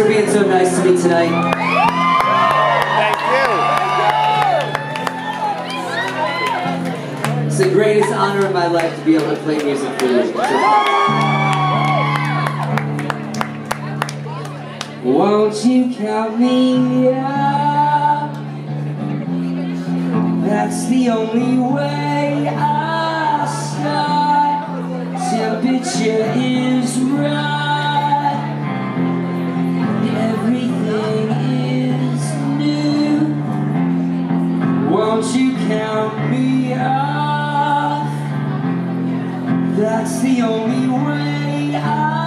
for being so nice to me tonight. Thank you. It's the greatest honor of my life to be able to play music for you. Won't you count me out? That's the only way I start. Temperature is right. That's the only way I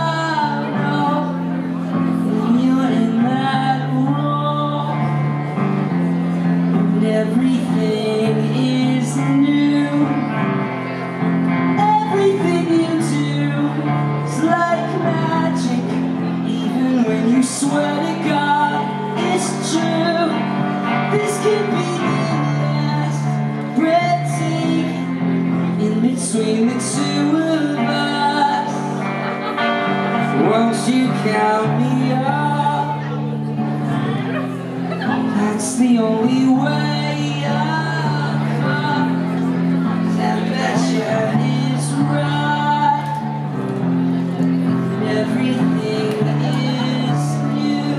between the two of us. Won't you count me up? That's the only way up. Temperature is right. Everything is new.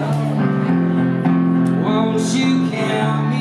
Won't you count me